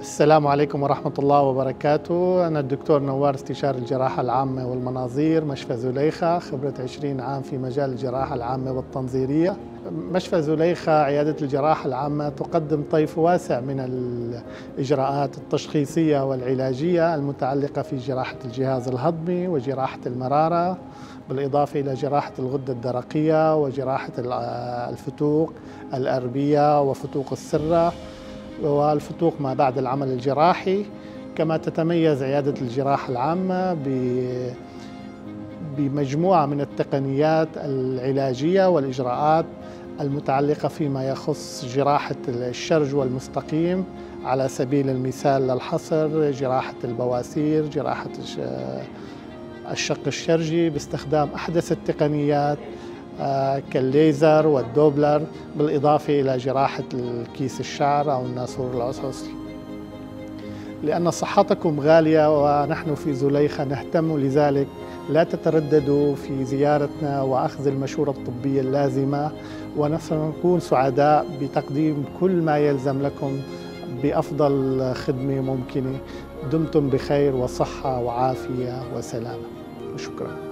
السلام عليكم ورحمة الله وبركاته. أنا الدكتور نوار استشاري الجراحة العامة والمناظير مشفى زليخة خبرة 20 عام في مجال الجراحة العامة والتنظيرية. مشفى زليخة عيادة الجراحة العامة تقدم طيف واسع من الإجراءات التشخيصية والعلاجية المتعلقة في جراحة الجهاز الهضمي وجراحة المرارة بالإضافة إلى جراحة الغدة الدرقية وجراحة الفتوق الأربية وفتوق السرة. والفتوق ما بعد العمل الجراحي كما تتميز عيادة الجراحة العامة بمجموعة من التقنيات العلاجية والإجراءات المتعلقة فيما يخص جراحة الشرج والمستقيم على سبيل المثال للحصر جراحة البواسير جراحة الشق الشرجي باستخدام أحدث التقنيات كالليزر والدوبلر بالإضافة إلى جراحة الكيس الشعر أو الناسور العصعصي لأن صحتكم غالية ونحن في زليخة نهتم لذلك. لا تترددوا في زيارتنا وأخذ المشورة الطبية اللازمة. ونكون سعداء بتقديم كل ما يلزم لكم بأفضل خدمة ممكنة. دمتم بخير وصحة وعافية وسلامة. شكرا.